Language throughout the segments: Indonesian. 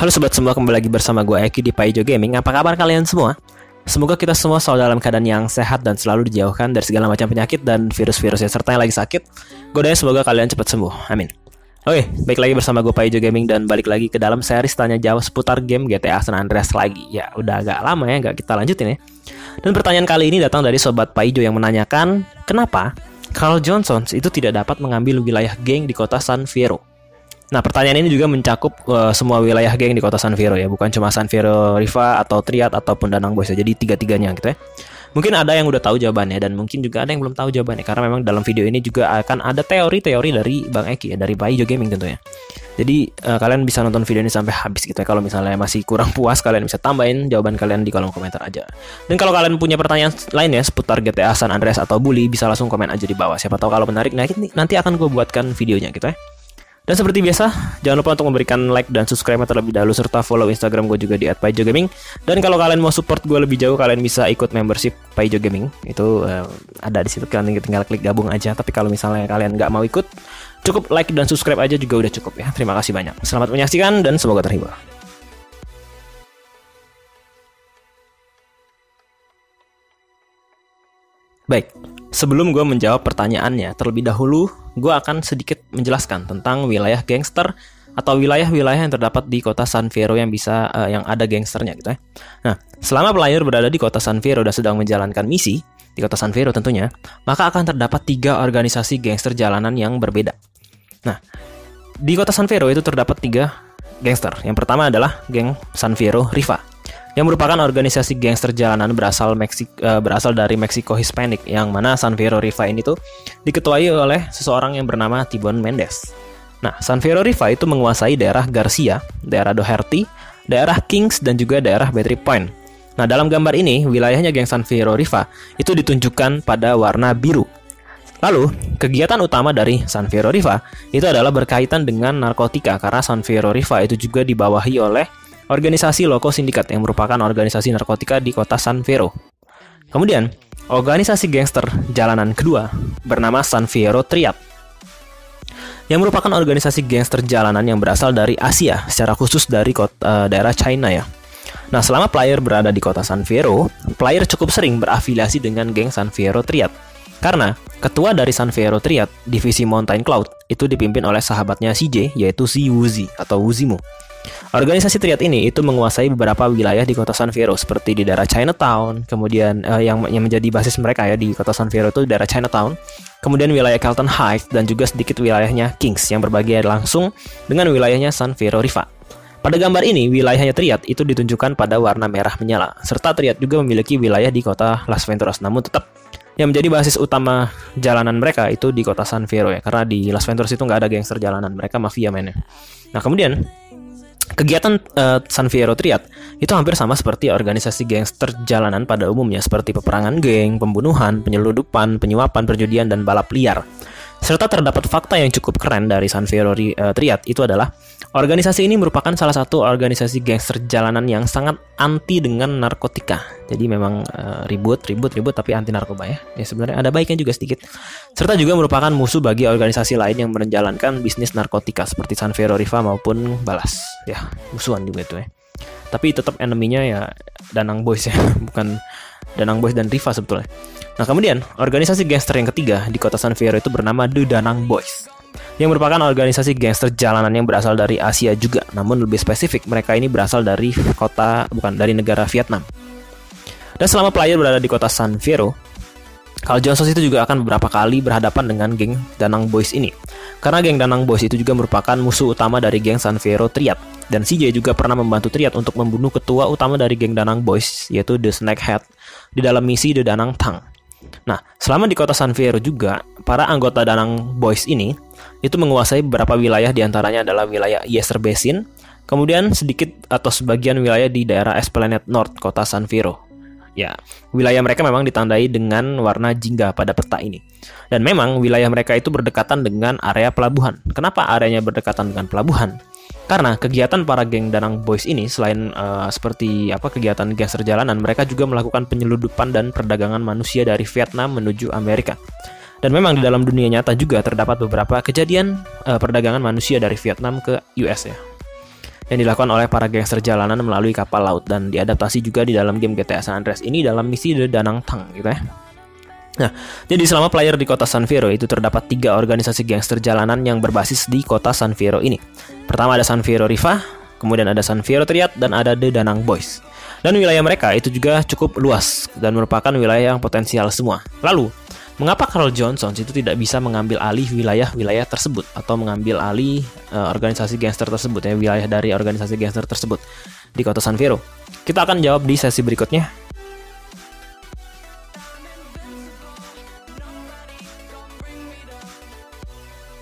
Halo sobat semua, kembali lagi bersama gue Eki di Paijo Gaming. Apa kabar kalian semua? Semoga kita semua selalu dalam keadaan yang sehat dan selalu dijauhkan dari segala macam penyakit dan virus-virus yang serta yang lagi sakit. Doain semoga kalian cepat sembuh. Amin. Oke, baik lagi bersama gue Paijo Gaming dan balik lagi ke dalam series tanya jawab seputar game GTA San Andreas lagi. Ya, udah agak lama ya nggak kita lanjutin ya. Dan pertanyaan kali ini datang dari sobat Paijo yang menanyakan, kenapa Carl Johnson itu tidak dapat mengambil wilayah geng di kota San Fierro? Nah, pertanyaan ini juga mencakup uh, semua wilayah geng di kota San Fierro ya, bukan cuma San Fierro Riva atau Triad ataupun Danang Boys ya. Jadi tiga-tiganya gitu ya. Mungkin ada yang udah tahu jawabannya dan mungkin juga ada yang belum tahu jawabannya karena memang dalam video ini juga akan ada teori-teori dari Bang Eki ya, dari Paijo Gaming tentunya. Jadi uh, kalian bisa nonton video ini sampai habis gitu ya. Kalau misalnya masih kurang puas, kalian bisa tambahin jawaban kalian di kolom komentar aja. Dan kalau kalian punya pertanyaan lain ya seputar GTA San Andreas atau Bully, bisa langsung komen aja di bawah. Siapa tahu kalau menarik, nah nanti akan gue buatkan videonya gitu ya. Dan seperti biasa, jangan lupa untuk memberikan like dan subscribe terlebih dahulu serta follow Instagram gue juga di @paijogaming. Dan kalau kalian mau support gue lebih jauh, kalian bisa ikut membership Paijo Gaming. Itu uh, ada di situ kalian tinggal klik gabung aja. Tapi kalau misalnya kalian nggak mau ikut, cukup like dan subscribe aja juga udah cukup ya. Terima kasih banyak. Selamat menyaksikan dan semoga terhibur. Baik, sebelum gue menjawab pertanyaannya, terlebih dahulu gue akan sedikit menjelaskan tentang wilayah gangster atau wilayah-wilayah yang terdapat di kota San Fierro yang bisa uh, yang ada gangsternya gitu ya. Nah, selama player berada di kota San Fierro dan sedang menjalankan misi di kota San Fierro tentunya, maka akan terdapat tiga organisasi gangster jalanan yang berbeda. Nah, di kota San Fierro itu terdapat tiga gangster. Yang pertama adalah geng San Fierro Riva yang merupakan organisasi gangster jalanan berasal Meksik uh, berasal dari Meksiko Hispanic yang mana San Fierro Riva ini tuh diketuai oleh seseorang yang bernama Tibon Mendes. Nah, San Fierro Riva itu menguasai daerah Garcia, daerah Doherty, daerah Kings dan juga daerah Battery Point. Nah, dalam gambar ini wilayahnya geng San Fierro Riva itu ditunjukkan pada warna biru. Lalu, kegiatan utama dari San Fierro Riva itu adalah berkaitan dengan narkotika karena San Fierro Riva itu juga dibawahi oleh organisasi Loco Syndicate yang merupakan organisasi narkotika di kota San Fierro. Kemudian, organisasi gangster jalanan kedua bernama San Fierro Triad yang merupakan organisasi gangster jalanan yang berasal dari Asia, secara khusus dari kota, uh, daerah China ya. Nah, selama player berada di kota San Fierro, player cukup sering berafiliasi dengan geng San Fierro Triad. Karena ketua dari San Fierro Triad, divisi Mountain Cloud, itu dipimpin oleh sahabatnya CJ, yaitu si Wuzi atau Wuzimu. Organisasi triad ini itu menguasai beberapa wilayah di kota San Fierro seperti di daerah Chinatown, kemudian uh, yang yang menjadi basis mereka ya di kota San Fierro itu daerah Chinatown, kemudian wilayah Carlton Heights dan juga sedikit wilayahnya Kings yang berbagi langsung dengan wilayahnya San Fierro Riva. Pada gambar ini, wilayahnya Triad itu ditunjukkan pada warna merah menyala, serta Triad juga memiliki wilayah di kota Las Venturas, namun tetap yang menjadi basis utama jalanan mereka itu di kota San Fierro ya, karena di Las Venturas itu nggak ada gangster jalanan, mereka mafia mainnya. Nah kemudian Kegiatan uh, San Fierro Triad itu hampir sama seperti organisasi gangster jalanan pada umumnya seperti peperangan geng, pembunuhan, penyeludupan, penyuapan, perjudian, dan balap liar. Serta terdapat fakta yang cukup keren dari San Fierro uh, Triad itu adalah Organisasi ini merupakan salah satu organisasi gangster jalanan yang sangat anti dengan narkotika. Jadi memang uh, ribut, ribut, ribut tapi anti narkoba ya. Ya sebenarnya ada baiknya juga sedikit. Serta juga merupakan musuh bagi organisasi lain yang menjalankan bisnis narkotika seperti San Fierro Riva maupun Balas. Ya, musuhan juga itu ya. Tapi tetap eneminya ya Danang Boys ya, bukan Danang Boys dan Riva sebetulnya. Nah kemudian, organisasi gangster yang ketiga di kota San Fierro itu bernama The Danang Boys yang merupakan organisasi gangster jalanan yang berasal dari Asia juga. Namun lebih spesifik, mereka ini berasal dari kota bukan dari negara Vietnam. Dan selama player berada di kota San Fierro, Carl Johnson itu juga akan beberapa kali berhadapan dengan geng Danang Boys ini. Karena geng Danang Boys itu juga merupakan musuh utama dari geng San Fierro Triad. Dan CJ juga pernah membantu Triad untuk membunuh ketua utama dari geng Danang Boys, yaitu The Snakehead, di dalam misi The Danang Tang. Nah, selama di kota San Fierro juga, para anggota Danang Boys ini itu menguasai beberapa wilayah di antaranya adalah wilayah Yeser Basin, kemudian sedikit atau sebagian wilayah di daerah Esplanade North, kota San Fierro. Ya, wilayah mereka memang ditandai dengan warna jingga pada peta ini. Dan memang wilayah mereka itu berdekatan dengan area pelabuhan. Kenapa areanya berdekatan dengan pelabuhan? Karena kegiatan para geng Danang Boys ini selain uh, seperti apa kegiatan gangster jalanan, mereka juga melakukan penyeludupan dan perdagangan manusia dari Vietnam menuju Amerika. Dan memang di dalam dunia nyata juga terdapat beberapa kejadian uh, perdagangan manusia dari Vietnam ke US ya. yang dilakukan oleh para gangster jalanan melalui kapal laut dan diadaptasi juga di dalam game GTA San Andreas ini dalam misi The Danang Tang gitu ya. Nah, jadi selama player di kota San Fierro itu terdapat tiga organisasi gangster jalanan yang berbasis di kota San Fierro ini. Pertama ada San Fierro Riva, kemudian ada San Fierro Triad, dan ada The Danang Boys. Dan wilayah mereka itu juga cukup luas dan merupakan wilayah yang potensial semua. Lalu, Mengapa Carl Johnson itu tidak bisa mengambil alih wilayah-wilayah tersebut atau mengambil alih uh, organisasi gangster tersebut ya wilayah dari organisasi gangster tersebut di kota San Fierro? Kita akan jawab di sesi berikutnya.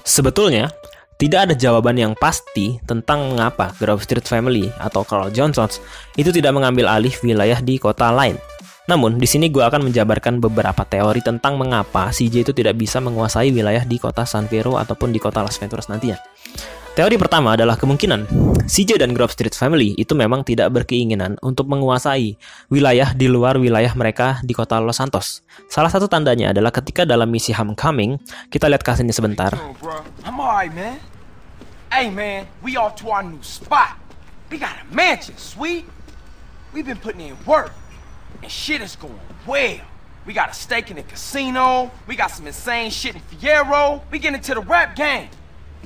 Sebetulnya, tidak ada jawaban yang pasti tentang mengapa Grove Street Family atau Carl Johnson itu tidak mengambil alih wilayah di kota lain namun, di sini gue akan menjabarkan beberapa teori tentang mengapa CJ itu tidak bisa menguasai wilayah di kota San Fierro ataupun di kota Las Venturas nantinya. Teori pertama adalah kemungkinan CJ dan Grove Street Family itu memang tidak berkeinginan untuk menguasai wilayah di luar wilayah mereka di kota Los Santos. Salah satu tandanya adalah ketika dalam misi Homecoming, kita lihat kasihnya sebentar. Hey man, we off to our new spot. We got a mansion, sweet. We've been putting in work. And shit is going well. We got a stake in the casino, we got some insane shit in Fierro, we get into the rap game.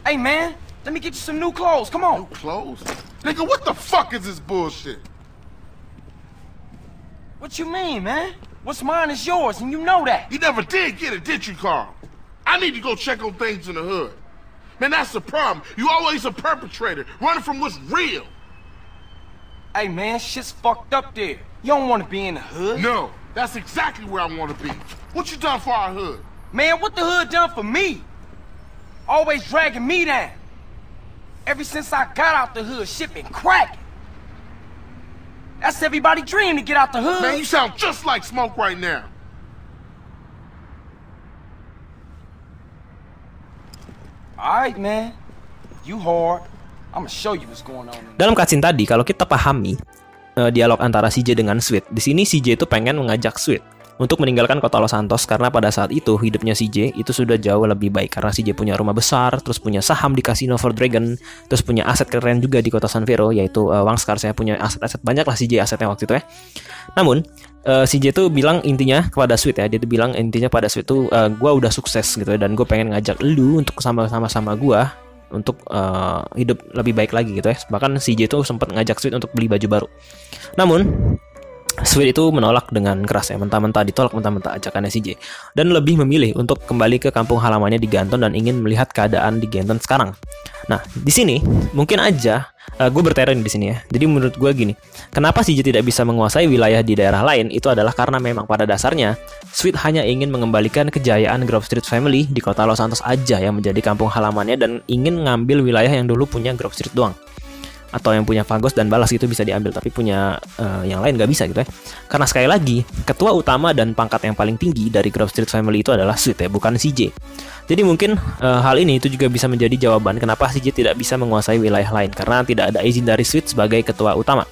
Hey man, let me get you some new clothes, come on. New clothes? Nigga, what the fuck is this bullshit? What you mean, man? What's mine is yours, and you know that. You never did get it, did you, Carl? I need to go check on things in the hood. Man, that's the problem. You always a perpetrator, running from what's real. Hey, man, shit's fucked up there. You don't want to be in the hood? No, that's exactly where I want to be. What you done for our hood? Man, what the hood done for me? Always dragging me down. Ever since I got out the hood, shit been cracking. That's everybody dream to get out the hood. Man, you sound just like Smoke right now. Alright, man. You hard. Dalam cutscene tadi, kalau kita pahami, uh, dialog antara CJ dengan Sweet. Di sini CJ itu pengen mengajak Sweet untuk meninggalkan kota Los Santos karena pada saat itu hidupnya CJ itu sudah jauh lebih baik karena CJ punya rumah besar, terus punya saham di Casino for Dragon, terus punya aset keren juga di kota San Fierro yaitu uh, Wang Scar saya punya aset-aset banyak lah CJ asetnya waktu itu ya. Namun uh, CJ itu bilang intinya kepada Sweet ya, dia itu bilang intinya pada Sweet itu uh, gue udah sukses gitu ya, dan gue pengen ngajak lu untuk sama-sama sama gue untuk uh, hidup lebih baik lagi gitu ya. Bahkan CJ itu sempat ngajak Sweet untuk beli baju baru. Namun Sweet itu menolak dengan keras ya, mentah-mentah ditolak mentah-mentah ajakannya CJ dan lebih memilih untuk kembali ke kampung halamannya di Ganton dan ingin melihat keadaan di Ganton sekarang. Nah, di sini mungkin aja uh, eh, gue berteori di sini ya. Jadi menurut gue gini, kenapa CJ tidak bisa menguasai wilayah di daerah lain itu adalah karena memang pada dasarnya Sweet hanya ingin mengembalikan kejayaan Grove Street Family di kota Los Santos aja yang menjadi kampung halamannya dan ingin ngambil wilayah yang dulu punya Grove Street doang atau yang punya Fagos dan Balas itu bisa diambil tapi punya uh, yang lain nggak bisa gitu ya. Karena sekali lagi ketua utama dan pangkat yang paling tinggi dari Grove Street Family itu adalah Sweet ya bukan CJ jadi mungkin uh, hal ini itu juga bisa menjadi jawaban kenapa CJ tidak bisa menguasai wilayah lain karena tidak ada izin dari Sweet sebagai ketua utama.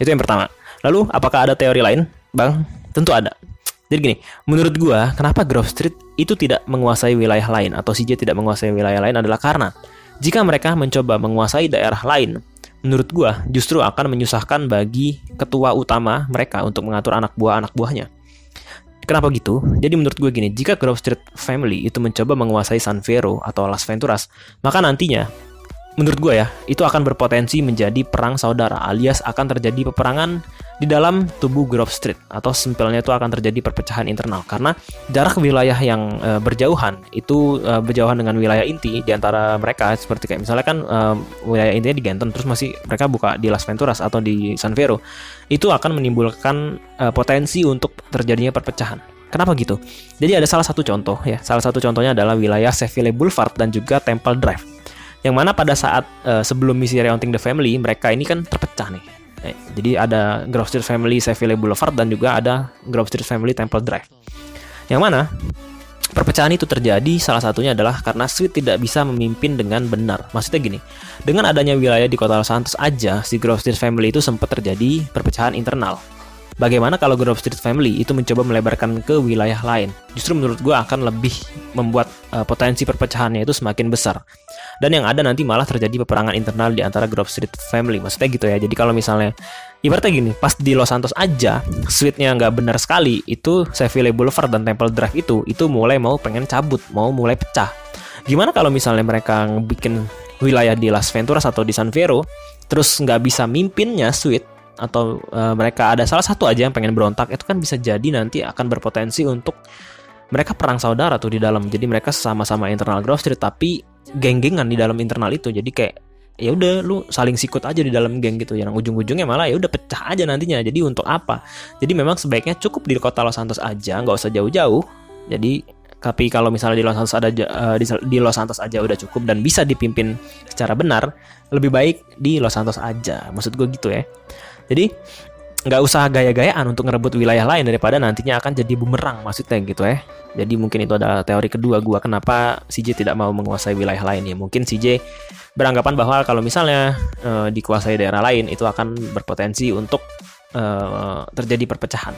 Itu yang pertama. Lalu apakah ada teori lain? Bang tentu ada. Jadi gini, menurut gua, kenapa Grove Street itu tidak menguasai wilayah lain atau CJ tidak menguasai wilayah lain adalah karena jika mereka mencoba menguasai daerah lain, menurut gua justru akan menyusahkan bagi ketua utama mereka untuk mengatur anak buah anak buahnya. Kenapa gitu? Jadi menurut gue gini, jika Grove Street Family itu mencoba menguasai San Fierro atau Las Venturas, maka nantinya menurut gue ya, itu akan berpotensi menjadi perang saudara alias akan terjadi peperangan di dalam tubuh Grove Street atau simpelnya itu akan terjadi perpecahan internal karena jarak wilayah yang e, berjauhan itu e, berjauhan dengan wilayah inti di antara mereka seperti kayak misalnya kan e, wilayah intinya di Genton terus masih mereka buka di Las Venturas atau di San Fierro itu akan menimbulkan e, potensi untuk terjadinya perpecahan. Kenapa gitu? Jadi ada salah satu contoh ya. Salah satu contohnya adalah wilayah Seville Boulevard dan juga Temple Drive yang mana pada saat uh, sebelum misi Reunting the Family mereka ini kan terpecah nih eh, jadi ada Grove Street Family Seville Boulevard dan juga ada Grove Street Family Temple Drive yang mana Perpecahan itu terjadi salah satunya adalah karena Sweet tidak bisa memimpin dengan benar. Maksudnya gini, dengan adanya wilayah di kota Los Santos aja, si Grove Street Family itu sempat terjadi perpecahan internal. Bagaimana kalau Grove Street Family itu mencoba melebarkan ke wilayah lain? Justru menurut gue akan lebih membuat uh, potensi perpecahannya itu semakin besar. Dan yang ada nanti malah terjadi peperangan internal di antara Grove Street family. Maksudnya gitu ya. Jadi kalau misalnya ibaratnya gini pas di Los Santos aja suite-nya nggak benar sekali itu Seville Boulevard dan Temple Drive itu itu mulai mau pengen cabut mau mulai pecah. Gimana kalau misalnya mereka bikin wilayah di Las Venturas atau di San Fierro terus nggak bisa mimpinnya suite atau uh, mereka ada salah satu aja yang pengen berontak itu kan bisa jadi nanti akan berpotensi untuk mereka perang saudara tuh di dalam. Jadi mereka sama-sama internal Grove Street tapi geng-gengan di dalam internal itu. Jadi kayak ya udah lu saling sikut aja di dalam geng gitu. Yang ujung-ujungnya malah ya udah pecah aja nantinya. Jadi untuk apa? Jadi memang sebaiknya cukup di kota Los Santos aja nggak usah jauh-jauh. Jadi tapi kalau misalnya di Los Santos ada di, di Los Santos aja udah cukup dan bisa dipimpin secara benar lebih baik di Los Santos aja. Maksud gue gitu ya. Jadi nggak usah gaya-gayaan untuk ngerebut wilayah lain daripada nantinya akan jadi bumerang maksudnya gitu ya. Jadi mungkin itu adalah teori kedua gua kenapa CJ tidak mau menguasai wilayah lain ya. Mungkin CJ beranggapan bahwa kalau misalnya uh, dikuasai daerah lain itu akan berpotensi untuk uh, terjadi perpecahan.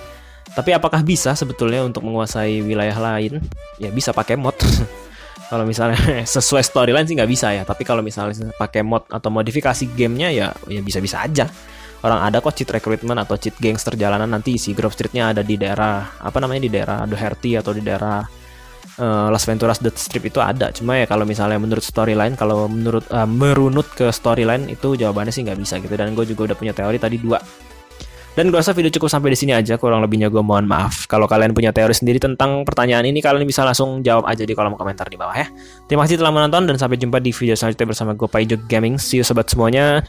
Tapi apakah bisa sebetulnya untuk menguasai wilayah lain? Ya bisa pakai mod. kalau misalnya sesuai storyline sih nggak bisa ya. Tapi kalau misalnya pakai mod atau modifikasi gamenya ya ya bisa-bisa aja orang ada kok cheat recruitment atau cheat gangster jalanan nanti si Grove Streetnya ada di daerah apa namanya di daerah Doherty atau di daerah uh, Las Venturas Death Strip itu ada. Cuma ya kalau misalnya menurut storyline kalau menurut uh, merunut ke storyline itu jawabannya sih nggak bisa gitu. Dan gue juga udah punya teori tadi dua. Dan gue rasa video cukup sampai di sini aja kurang lebihnya gue mohon maaf. Kalau kalian punya teori sendiri tentang pertanyaan ini kalian bisa langsung jawab aja di kolom komentar di bawah ya. Terima kasih telah menonton dan sampai jumpa di video selanjutnya bersama gue Paijo Gaming. See you sobat semuanya